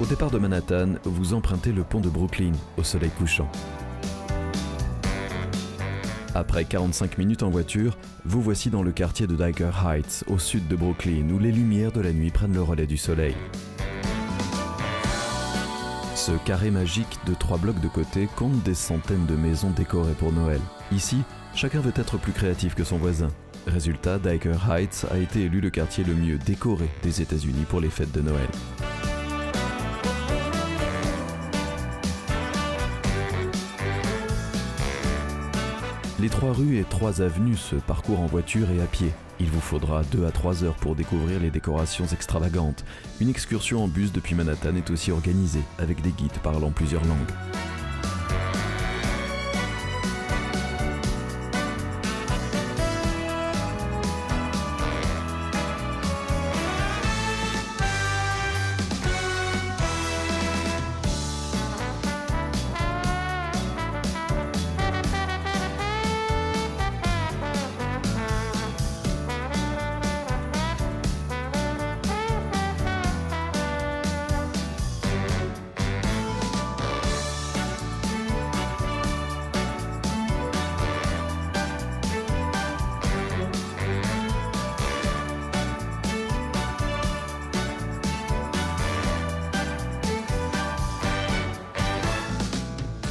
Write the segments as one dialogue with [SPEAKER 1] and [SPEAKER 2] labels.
[SPEAKER 1] Au départ de Manhattan, vous empruntez le pont de Brooklyn au soleil couchant. Après 45 minutes en voiture, vous voici dans le quartier de Diker Heights, au sud de Brooklyn, où les lumières de la nuit prennent le relais du soleil. Ce carré magique de trois blocs de côté compte des centaines de maisons décorées pour Noël. Ici, chacun veut être plus créatif que son voisin. Résultat, Diker Heights a été élu le quartier le mieux décoré des États-Unis pour les fêtes de Noël. Les trois rues et trois avenues se parcourent en voiture et à pied. Il vous faudra 2 à 3 heures pour découvrir les décorations extravagantes. Une excursion en bus depuis Manhattan est aussi organisée, avec des guides parlant plusieurs langues.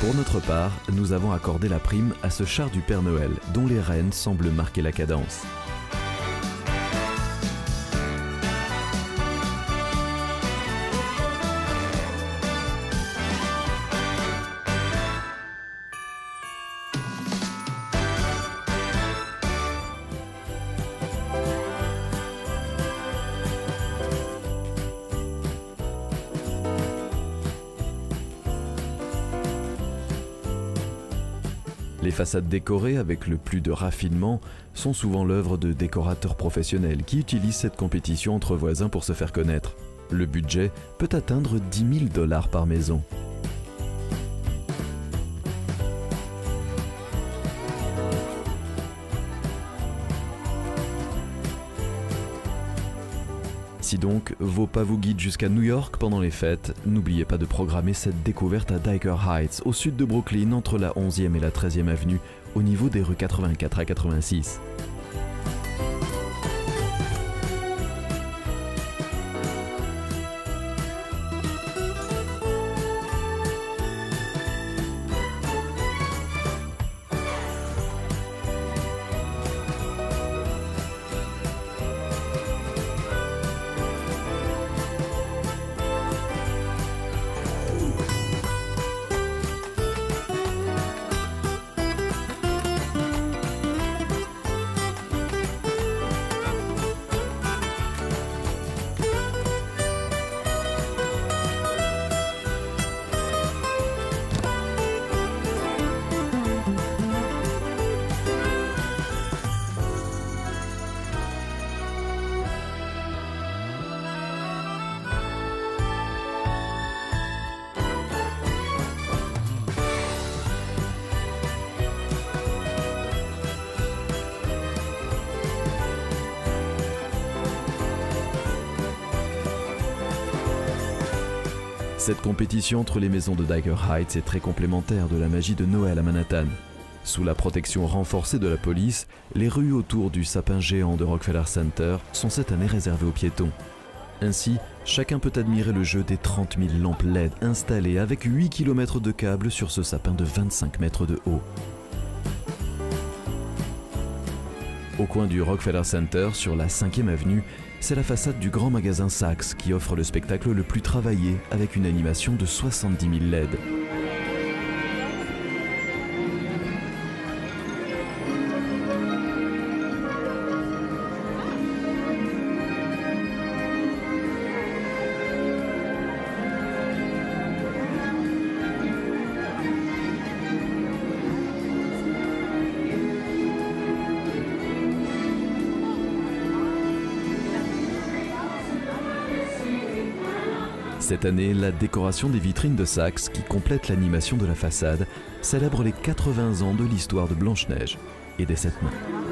[SPEAKER 1] Pour notre part, nous avons accordé la prime à ce char du Père Noël, dont les rennes semblent marquer la cadence. Les façades décorées avec le plus de raffinement sont souvent l'œuvre de décorateurs professionnels qui utilisent cette compétition entre voisins pour se faire connaître. Le budget peut atteindre 10 000 dollars par maison. Si donc vos pas vous guident jusqu'à New York pendant les fêtes, n'oubliez pas de programmer cette découverte à Diker Heights, au sud de Brooklyn, entre la 11e et la 13e avenue, au niveau des rues 84 à 86. Cette compétition entre les maisons de Diker Heights est très complémentaire de la magie de Noël à Manhattan. Sous la protection renforcée de la police, les rues autour du sapin géant de Rockefeller Center sont cette année réservées aux piétons. Ainsi, chacun peut admirer le jeu des 30 000 lampes LED installées avec 8 km de câbles sur ce sapin de 25 mètres de haut. Au coin du Rockefeller Center, sur la 5e avenue, c'est la façade du grand magasin Saks qui offre le spectacle le plus travaillé avec une animation de 70 000 LED. Cette année, la décoration des vitrines de Saks, qui complète l'animation de la façade, célèbre les 80 ans de l'histoire de Blanche-Neige et des Sept Nains.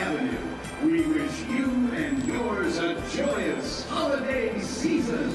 [SPEAKER 2] Avenue. We wish you and yours a joyous holiday season.